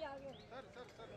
Sir sir sir.